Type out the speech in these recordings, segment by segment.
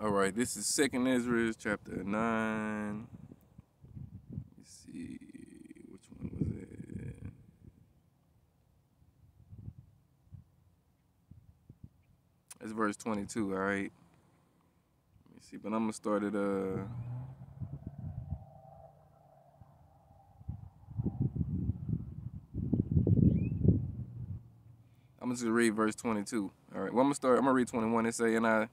All right, this is Second Ezra chapter nine. Let's see, which one was it? That's verse twenty-two. All right. Let me see, but I'm gonna start at uh. I'm just gonna read verse 22. All right. Well, I'm gonna start. I'm gonna read 21. It say, "And I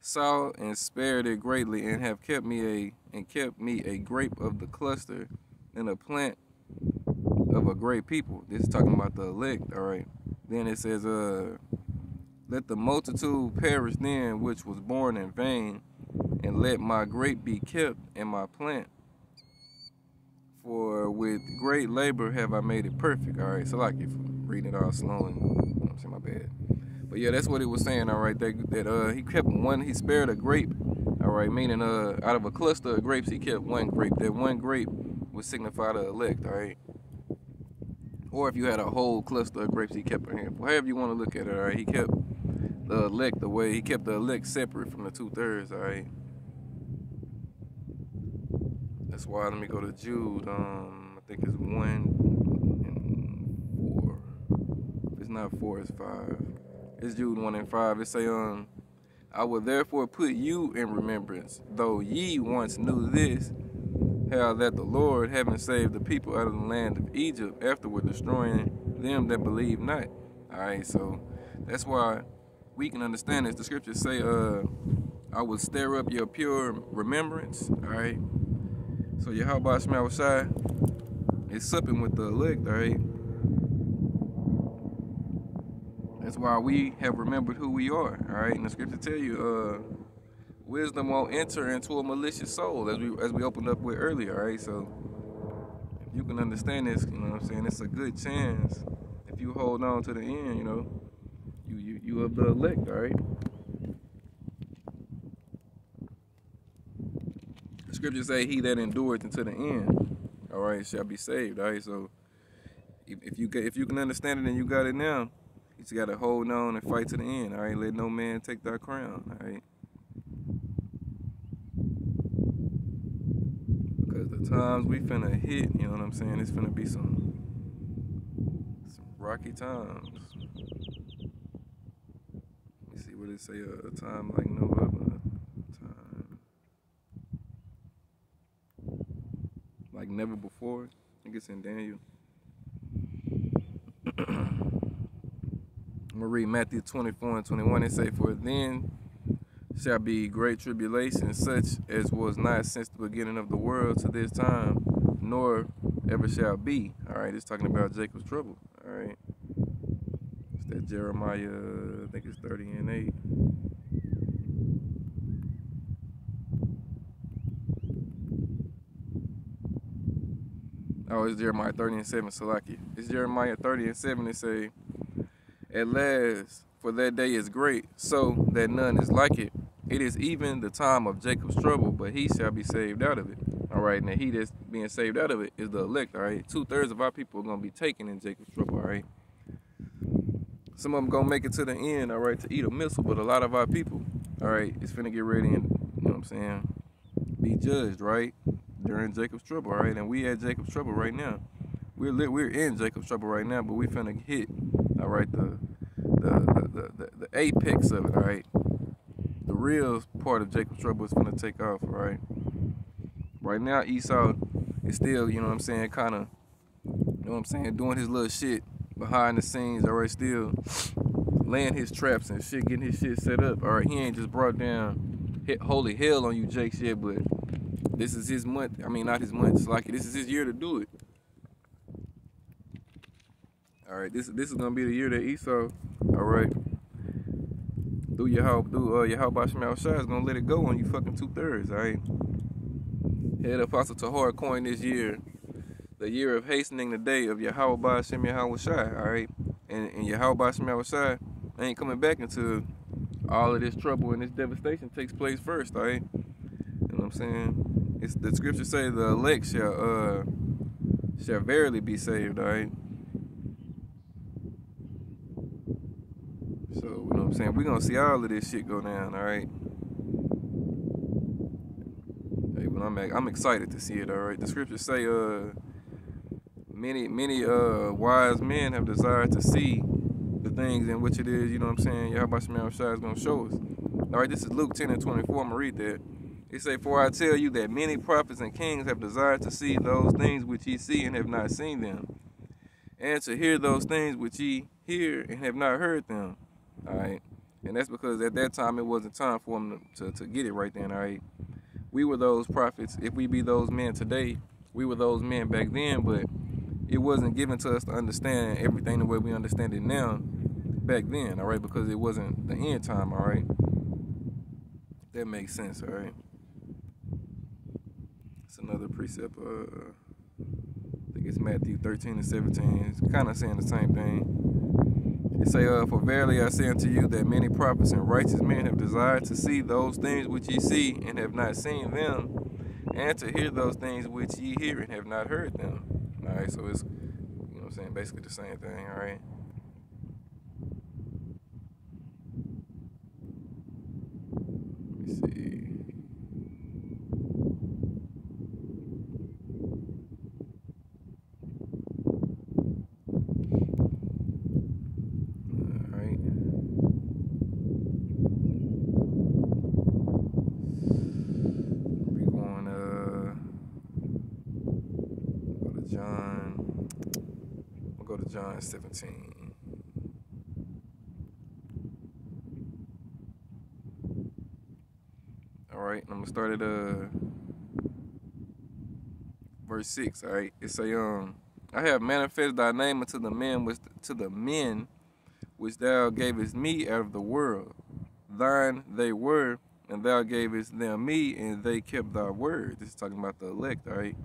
saw and spared it greatly, and have kept me a and kept me a grape of the cluster, and a plant of a great people." This is talking about the elect. All right. Then it says, "Uh, let the multitude perish then, which was born in vain, and let my grape be kept, and my plant." For with great labor have I made it perfect. All right, so like if reading it all slow and I'm saying my bad. But yeah, that's what he was saying. All right, that that uh he kept one. He spared a grape. All right, meaning uh out of a cluster of grapes, he kept one grape. That one grape would signify the elect. All right. Or if you had a whole cluster of grapes, he kept it here. However you want to look at it. All right, he kept the elect away. He kept the elect separate from the two thirds. All right. That's why let me go to Jude. Um, I think it's one and four. If it's not four, it's five. It's Jude one and five. It say, um, I will therefore put you in remembrance, though ye once knew this, how that the Lord, having saved the people out of the land of Egypt, afterward destroying them that believe not. All right, so that's why we can understand this. The scriptures say, uh, I will stir up your pure remembrance. All right. So Yahweh Shai is supping with the elect, all right? That's why we have remembered who we are, all right? And the scripture tell you, uh, wisdom won't enter into a malicious soul, as we as we opened up with earlier, all right? So if you can understand this, you know what I'm saying? It's a good chance if you hold on to the end, you know, you you you of the elect, all right? The scriptures say, "He that endureth unto the end, all right, shall be saved." All right, so if, if you get, if you can understand it and you got it now, you just got to hold on and fight to the end. All right, let no man take thy crown. All right, because the times we finna hit, you know what I'm saying? It's finna be some some rocky times. Let me see what it say. Uh, a time like no other. Time. like never before. I think it's in Daniel. I'm gonna read Matthew 24 and 21. It say, For then shall be great tribulation, such as was not since the beginning of the world to this time, nor ever shall be. All right, it's talking about Jacob's trouble. All right, it's that Jeremiah, I think it's 30 and 8. Oh, it's Jeremiah 30 and 7, Salaki. It's Jeremiah 30 and 7. It say, At last, for that day is great, so that none is like it. It is even the time of Jacob's trouble, but he shall be saved out of it. All right, now he that's being saved out of it is the elect. All right, two thirds of our people are gonna be taken in Jacob's trouble. All right, some of them gonna make it to the end. All right, to eat a missile, but a lot of our people, all right, it's finna get ready and you know what I'm saying, be judged. Right during Jacob's trouble, all right? And we at Jacob's trouble right now. We're lit, we're in Jacob's trouble right now, but we finna hit, all right, the the, the the, the apex of it, all right. The real part of Jacob's trouble is going to take off, all right. Right now, Esau is still, you know what I'm saying, kind of, you know what I'm saying, doing his little shit behind the scenes, all right, still laying his traps and shit, getting his shit set up, all right. He ain't just brought down holy hell on you, Jake, shit, but this is his month. I mean, not his month. It's like this is his year to do it. All right, this this is gonna be the year that Esau, all right, do your how through uh your how Shai is gonna let it go on you fucking two thirds. All right. Head Apostle Tahar coined this year, the year of hastening the day of Yahweh Shem Yahweh. All right, and and Yahweh Shem Yahweh Shai ain't coming back until all of this trouble and this devastation takes place first. All right. You know what I'm saying? It's the scripture say the elect shall uh shall verily be saved, all right? So, you know what I'm saying? We're gonna see all of this shit go down, all right? I'm I'm excited to see it. All right. The scriptures say, uh, many many uh wise men have desired to see the things in which it is. You know what I'm saying? Yahweh Shemel Shai is gonna show us. All right. This is Luke 10 and 24. I'm gonna read that. It say, For I tell you that many prophets and kings have desired to see those things which ye see and have not seen them, and to hear those things which ye hear and have not heard them. All right. And that's because at that time it wasn't time for them to, to, to get it right then. All right. We were those prophets. If we be those men today, we were those men back then, but it wasn't given to us to understand everything the way we understand it now back then, all right, because it wasn't the end time, all right. That makes sense, all right. It's another precept. Uh, I think it's Matthew 13 and 17. It's kind of saying the same thing. It say, uh, For verily I say unto you that many prophets and righteous men have desired to see those things which ye see and have not seen them, and to hear those things which ye hear and have not heard them. All right, so it's, you know I'm saying, basically the same thing, all right? Let me see. John 17. All right, I'm gonna start at uh verse six. All right, it say um, I have manifested thy name unto the men which to the men which thou gavest me out of the world. Thine they were, and thou gavest them me, and they kept thy word. This is talking about the elect. All right.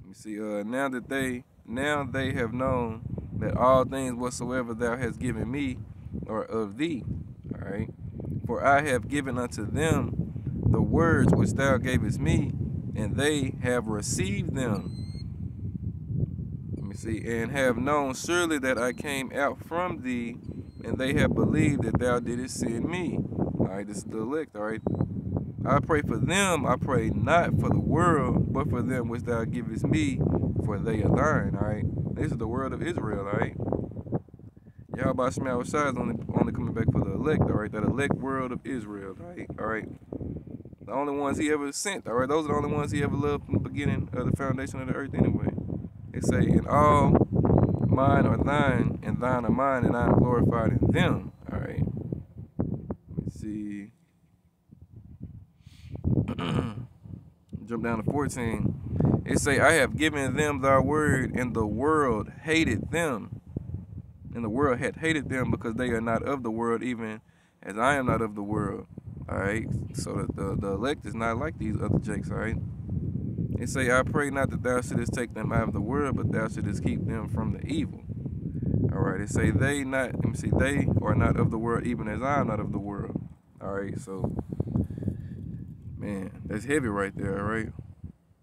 Let me see. Uh, now that they now they have known that all things whatsoever thou hast given me are of thee. All right. For I have given unto them the words which thou gavest me, and they have received them. Let me see. And have known surely that I came out from thee, and they have believed that thou didst send me. All right. This is the elect. All right. I pray for them. I pray not for the world, but for them which thou givest me, for they are thine, all right? This is the world of Israel, all right? Yahweh Shemel Shai is only, only coming back for the elect, all right? That elect world of Israel, all right? All right? The only ones he ever sent, all right? Those are the only ones he ever loved from the beginning of the foundation of the earth anyway. It say, and all mine are thine, and thine are mine, and I am glorified in them, all right? Let me see. Jump down to 14. It say, I have given them thy word, and the world hated them. And the world had hated them because they are not of the world, even as I am not of the world. Alright. So the, the, the elect is not like these other jakes, alright? It say, I pray not that thou shouldest take them out of the world, but thou shouldest keep them from the evil. Alright, it say they not let me see, they are not of the world, even as I am not of the world. Alright, so man, that's heavy right there,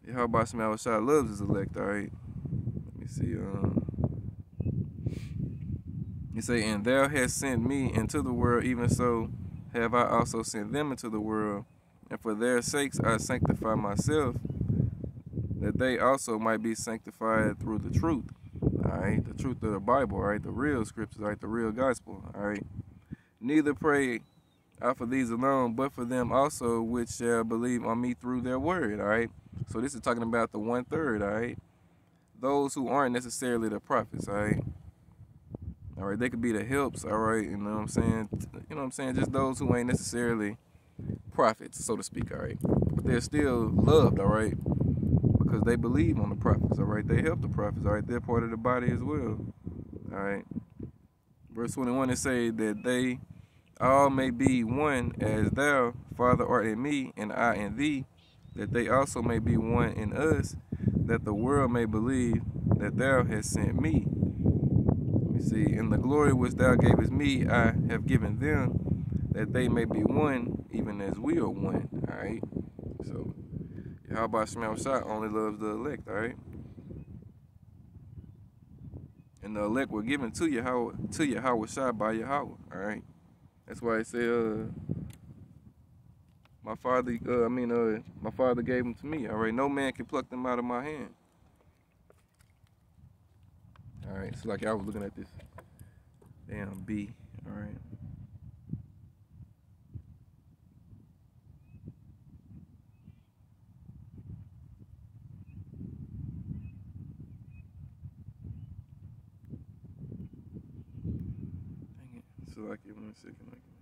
alright? Yahweh Shemel Shai loves is elect, all right? Let me see. Um, you say, and thou hast sent me into the world, even so have I also sent them into the world. And for their sakes I sanctify myself, that they also might be sanctified through the truth. All right, the truth of the Bible, all right, the real scriptures, all right, the real gospel, all right. Neither pray I for these alone, but for them also which shall believe on me through their word, all right. So this is talking about the one third, all right? Those who aren't necessarily the prophets, all right? All right, they could be the helps, all right? You know what I'm saying? You know what I'm saying? Just those who ain't necessarily prophets, so to speak, all right? But they're still loved, all right? Because they believe on the prophets, all right? They help the prophets, all right? They're part of the body as well, all right? Verse 21, it say that they all may be one as thou, Father, art in me, and I in thee, that they also may be one in us, that the world may believe that thou hast sent me. Let me see. In the glory which thou gavest me, I have given them, that they may be one, even as we are one. All right. So, Yahweh Shemel Shai only loves the elect. All right. And the elect were given to Yahweh, to Yahweh Shai by Yahweh. All right. That's why it says. Uh, My father, uh, I mean, uh, my father gave them to me. All right, no man can pluck them out of my hand. All right, so like I was looking at this damn B. All right. Dang it. So like it one second. Like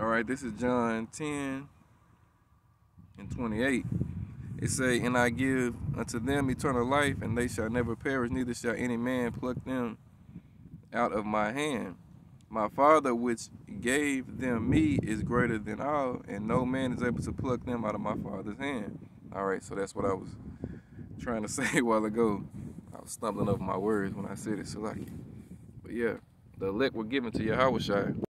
All right, this is John 10 and 28. It say, And I give unto them eternal life, and they shall never perish, neither shall any man pluck them out of my hand. My Father, which gave them me, is greater than all, and no man is able to pluck them out of my Father's hand. All right, so that's what I was trying to say a while ago. I was stumbling over my words when I said it, so like, but yeah, the elect were given to Yahweh Shai.